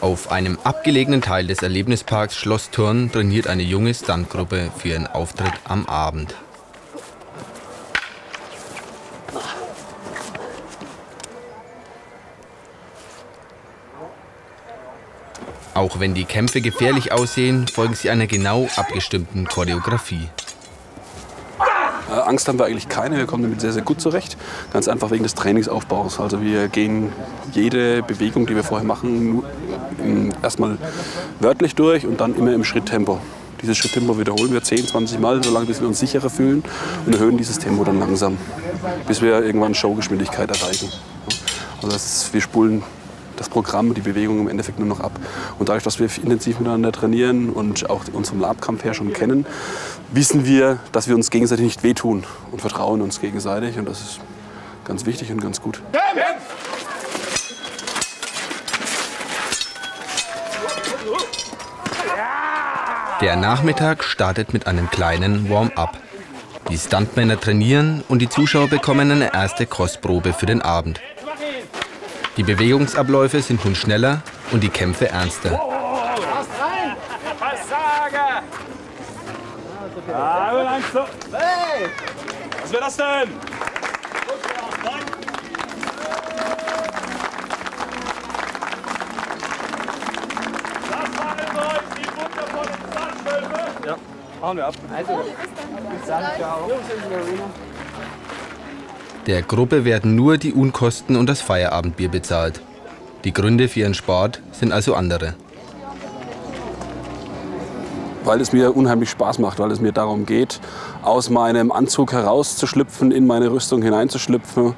Auf einem abgelegenen Teil des Erlebnisparks Schloss Thurn trainiert eine junge Stuntgruppe für ihren Auftritt am Abend. Auch wenn die Kämpfe gefährlich aussehen, folgen sie einer genau abgestimmten Choreografie. Äh, Angst haben wir eigentlich keine, wir kommen damit sehr, sehr gut zurecht. Ganz einfach wegen des Trainingsaufbaus. Also wir gehen jede Bewegung, die wir vorher machen, erstmal wörtlich durch und dann immer im Schritttempo. Dieses Schritttempo wiederholen wir 10, 20 Mal, solange bis wir uns sicherer fühlen und erhöhen dieses Tempo dann langsam, bis wir irgendwann Showgeschwindigkeit erreichen. Also ist, wir spulen das Programm, die Bewegung im Endeffekt nur noch ab. Und dadurch, dass wir intensiv miteinander trainieren und auch unserem Labkampf her schon kennen, wissen wir, dass wir uns gegenseitig nicht wehtun und vertrauen uns gegenseitig. Und das ist ganz wichtig und ganz gut. Der Nachmittag startet mit einem kleinen Warm-up. Die Stuntmänner trainieren und die Zuschauer bekommen eine erste Kostprobe für den Abend. Die Bewegungsabläufe sind nun schneller und die Kämpfe ernster. Was wäre das denn? Das waren euch die wundervollen Zahnschwölfe. Ja, hauen wir ab. Also, bis dann. Ciao. Der Gruppe werden nur die Unkosten und das Feierabendbier bezahlt. Die Gründe für ihren Sport sind also andere. Weil es mir unheimlich Spaß macht, weil es mir darum geht, aus meinem Anzug herauszuschlüpfen, in meine Rüstung hineinzuschlüpfen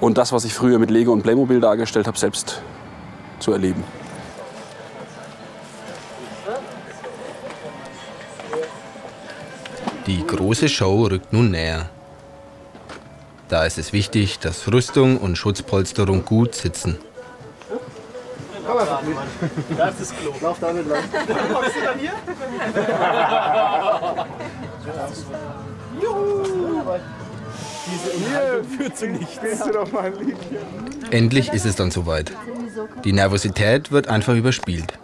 und das, was ich früher mit Lego und Playmobil dargestellt habe, selbst zu erleben. Die große Show rückt nun näher. Da ist es wichtig, dass Rüstung und Schutzpolsterung gut sitzen. Komm einfach mit. Da ist das Klo. Lauf damit lang. Kommst du dann hier? Juhu! Diese Unterhaltung führt zu nichts. Endlich ist es dann soweit. Die Nervosität wird einfach überspielt.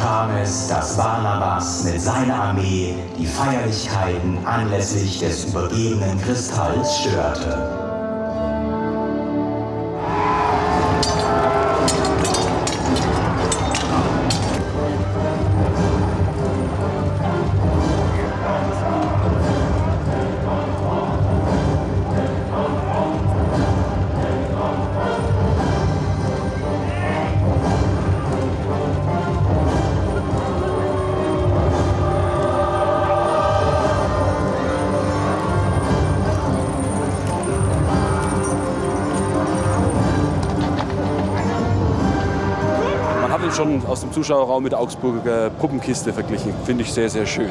Kam es, dass Barnabas mit seiner Armee die Feierlichkeiten anlässlich des übergebenen Kristalls störte. Schon aus dem Zuschauerraum mit Augsburger Puppenkiste verglichen. Finde ich sehr, sehr schön.